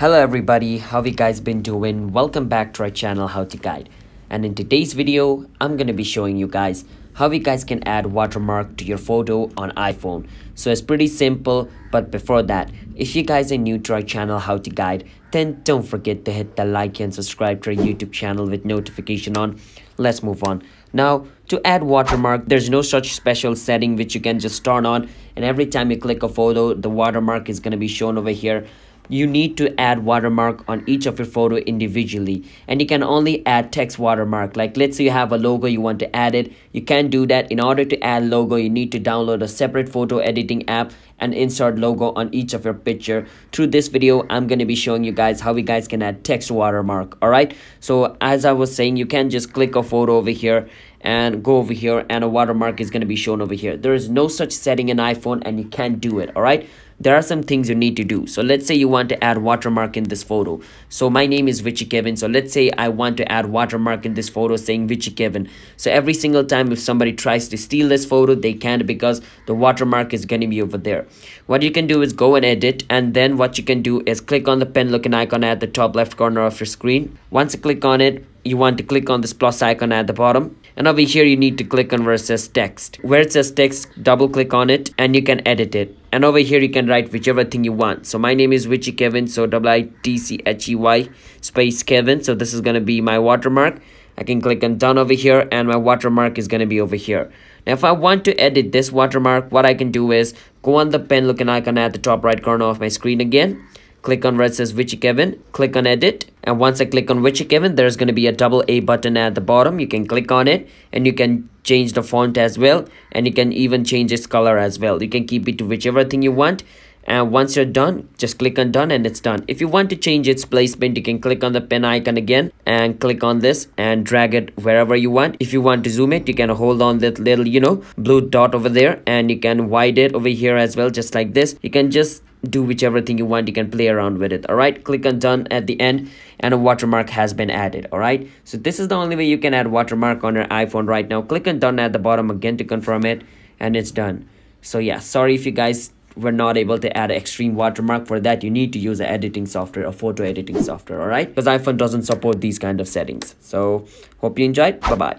Hello everybody, how you guys been doing? Welcome back to our channel How to Guide. And in today's video, I'm going to be showing you guys how you guys can add watermark to your photo on iPhone. So it's pretty simple, but before that, if you guys are new to our channel How to Guide, then don't forget to hit the like and subscribe to our YouTube channel with notification on. Let's move on. Now, to add watermark, there's no such special setting which you can just turn on and every time you click a photo, the watermark is going to be shown over here you need to add watermark on each of your photo individually. And you can only add text watermark. Like let's say you have a logo you want to add it. You can do that. In order to add logo you need to download a separate photo editing app and insert logo on each of your picture. Through this video i'm going to be showing you guys how you guys can add text watermark all right so as i was saying you can just click a photo over here and go over here and a watermark is going to be shown over here. There is no such setting in iphone and you can't do it all right there are some things you need to do. So let's say you want to add watermark in this photo. So my name is Richie Kevin. So let's say I want to add watermark in this photo saying Richie Kevin. So every single time if somebody tries to steal this photo, they can't because the watermark is going to be over there. What you can do is go and edit and then what you can do is click on the pen looking icon at the top left corner of your screen. Once you click on it, you want to click on this plus icon at the bottom and over here you need to click on where it says text. Where it says text double click on it and you can edit it. And over here you can write whichever thing you want. So my name is Richie Kevin so W-I-T-C-H-E-Y space Kevin. So this is gonna be my watermark. I can click on done over here and my watermark is gonna be over here. Now if I want to edit this watermark what I can do is go on the pen looking icon at the top right corner of my screen again click on where it says Richie Kevin, click on edit. And once I click on Richie Kevin, there's going to be a double A button at the bottom. You can click on it and you can change the font as well. And you can even change its color as well. You can keep it to whichever thing you want. And once you're done, just click on done and it's done. If you want to change its placement, you can click on the pen icon again and click on this and drag it wherever you want. If you want to zoom it, you can hold on that little, you know, blue dot over there and you can wide it over here as well, just like this. You can just do whichever thing you want you can play around with it all right click on done at the end and a watermark has been added all right so this is the only way you can add watermark on your iphone right now click on done at the bottom again to confirm it and it's done so yeah sorry if you guys were not able to add extreme watermark for that you need to use an editing software a photo editing software all right? Because iphone doesn't support these kind of settings. So hope you enjoyed. Bye bye